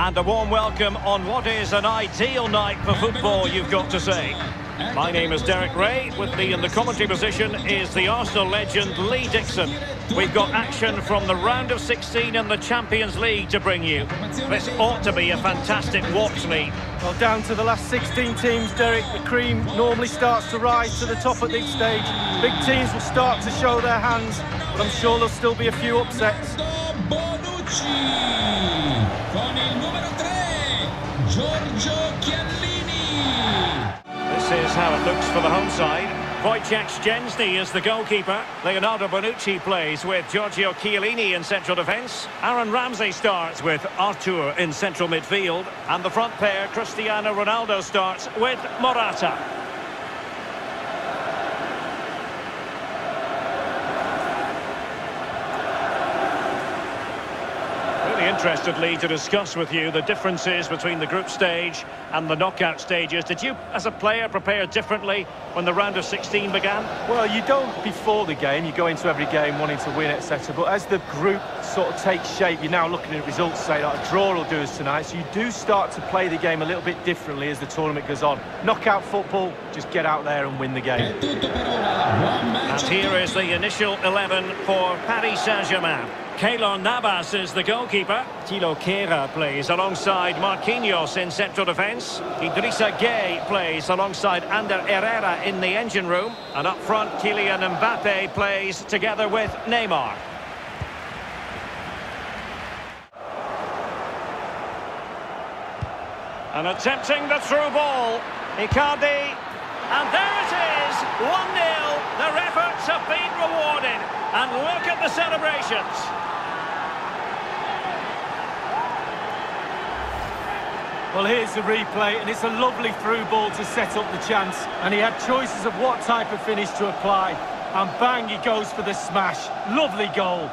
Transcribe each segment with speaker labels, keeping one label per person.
Speaker 1: And a warm welcome on what is an ideal night for football, you've got to say. My name is Derek Ray. With me in the commentary position is the Arsenal legend Lee Dixon. We've got action from the round of 16 in the Champions League to bring you. This ought to be a fantastic watch, Lee.
Speaker 2: Well, down to the last 16 teams, Derek, the cream normally starts to rise to the top at this stage. Big teams will start to show their hands, but I'm sure there'll still be a few upsets.
Speaker 3: Bonucci con il numero 3 Giorgio Chiellini
Speaker 1: This is how it looks for the home side. Wojciech Szczęsny is the goalkeeper. Leonardo Bonucci plays with Giorgio Chiellini in central defence. Aaron Ramsey starts with Artur in central midfield. And the front pair, Cristiano Ronaldo starts with Morata. Really interestedly to discuss with you the differences between the group stage and the knockout stages. Did you, as a player, prepare differently when the round of 16 began?
Speaker 2: Well, you don't before the game, you go into every game wanting to win, etc. But as the group sort of takes shape, you're now looking at results, say like a draw will do us tonight. So you do start to play the game a little bit differently as the tournament goes on. Knockout football, just get out there and win the game.
Speaker 3: È tutto per ora buon match
Speaker 1: And here is the initial 11 for Paris Saint-Germain. Keylor Navas is the goalkeeper. Thilo Kehrer plays alongside Marquinhos in central defence. Idrissa Gueye plays alongside Ander Herrera in the engine room. And up front, Kylian Mbappe plays together with Neymar. And attempting the through ball. Icardi. And there it is, 1-0. Their efforts have been rewarded. And look at the celebrations.
Speaker 2: Well, here's the replay, and it's a lovely through ball to set up the chance. And he had choices of what type of finish to apply. And bang, he goes for the smash. Lovely goal.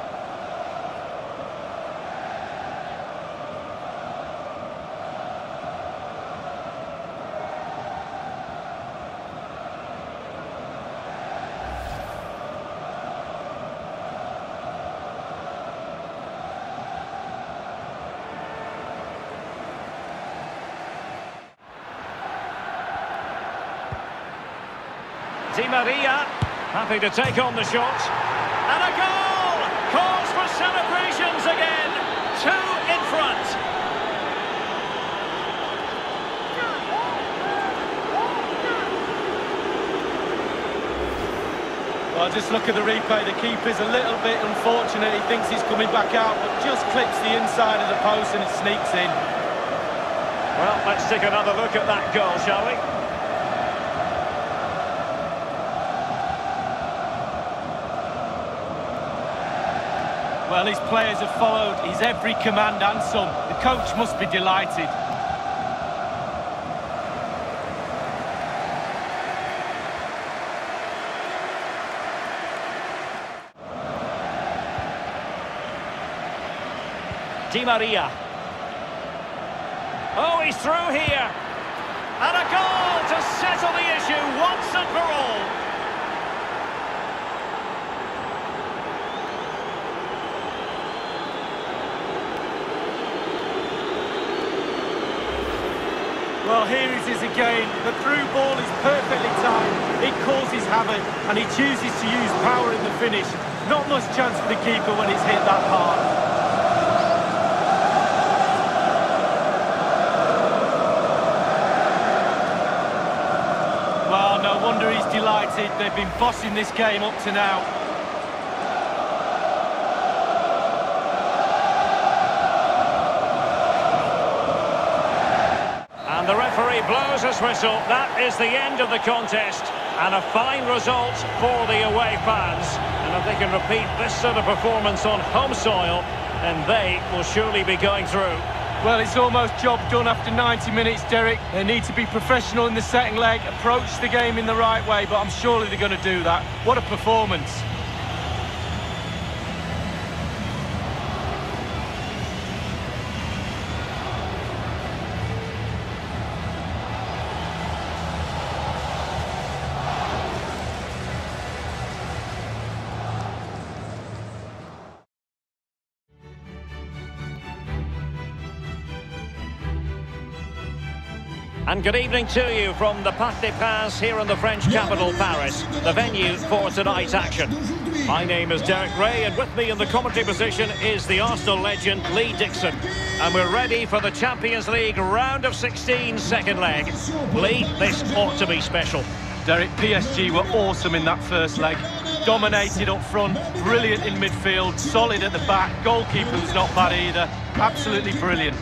Speaker 1: Di Maria, happy to take on the shot. And a goal! Calls for celebrations again. Two in front.
Speaker 2: Well, just look at the replay. The keeper's a little bit unfortunate. He thinks he's coming back out, but just clips the inside of the post and it sneaks in.
Speaker 1: Well, let's take another look at that goal, shall we?
Speaker 2: Well, his players have followed his every command and some. The coach must be delighted.
Speaker 1: Di Maria. Oh, he's through here. And a goal to settle the issue once and for all.
Speaker 2: Well, here it is again. The through ball is perfectly timed. It causes havoc, and he chooses to use power in the finish. Not much chance for the keeper when it's hit that hard. Well, no wonder he's delighted. They've been bossing this game up to now.
Speaker 1: Whistle. That is the end of the contest. And a fine result for the away fans. And if they can repeat this sort of performance on home soil, then they will surely be going through.
Speaker 2: Well, it's almost job done after 90 minutes, Derek. They need to be professional in the second leg, approach the game in the right way, but I'm surely they're going to do that. What a performance.
Speaker 1: And good evening to you from the Parc des Princes here in the French capital, Paris, the venue for tonight's action. My name is Derek Ray, and with me in the commentary position is the Arsenal legend Lee Dixon. And we're ready for the Champions League round of 16 second leg. Lee, this ought to be special.
Speaker 2: Derek, PSG were awesome in that first leg. Dominated up front, brilliant in midfield, solid at the back. Goalkeeper was not bad either. Absolutely brilliant.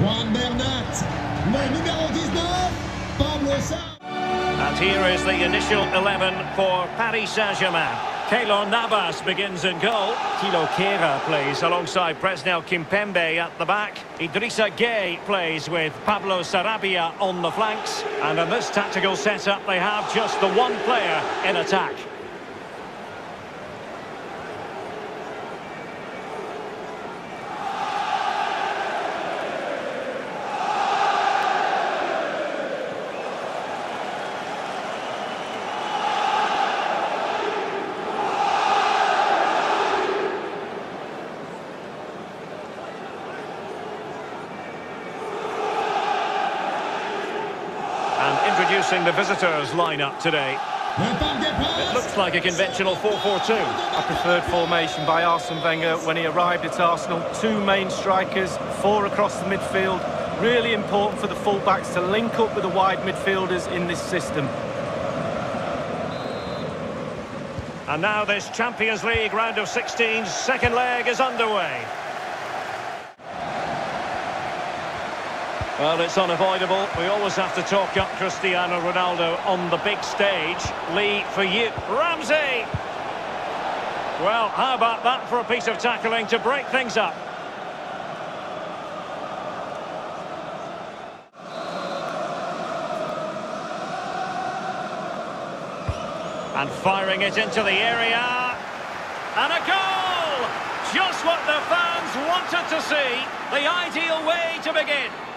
Speaker 3: Le numéro 14, Juan Bernat. Le numéro 19, Pablo Sarr.
Speaker 1: And here is the initial 11 for Paris Saint-Germain. Keylor Navas begins in goal. Thilo Kehrer plays alongside Presnel Kimpembe at the back. Idrissa Gueye plays with Pablo Sarabia on the flanks. And in this tactical setup, they have just the one player in attack. And introducing the visitors lineup today.
Speaker 3: Le Parc des
Speaker 1: It looks like a conventional 4-4-2.
Speaker 2: A preferred formation by Arsene Wenger when he arrived at Arsenal. Two main strikers, four across the midfield. Really important for the fullbacks to link up with the wide midfielders in this system.
Speaker 1: And now this Champions League round of 16 second leg is underway. Well, it's unavoidable. We always have to talk up Cristiano Ronaldo on the big stage. Lee, for you. Ramsey! Well, how about that for a piece of tackling to break things up? And firing it into the area. And a goal! Just what the fans wanted to see. The ideal way to begin.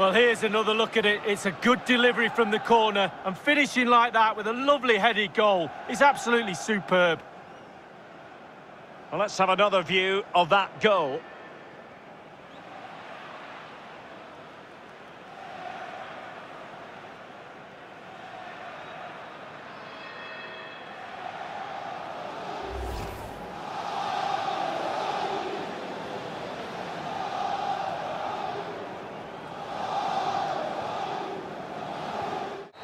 Speaker 2: Well, here's another look at it. It's a good delivery from the corner. And finishing like that with a lovely headed goal is absolutely superb.
Speaker 1: Well, let's have another view of that goal.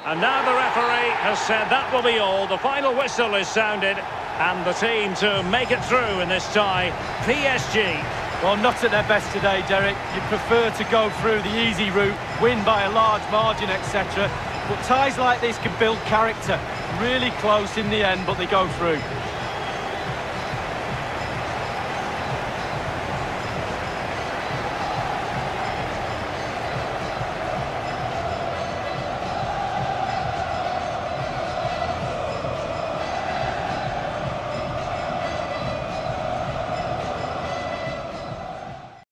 Speaker 1: And now the referee has said that will be all. The final whistle is sounded. And the team to make it through in this tie, PSG.
Speaker 2: Well, not at their best today, Derek. You'd prefer to go through the easy route, win by a large margin, etc. But ties like this can build character. Really close in the end, but they go through.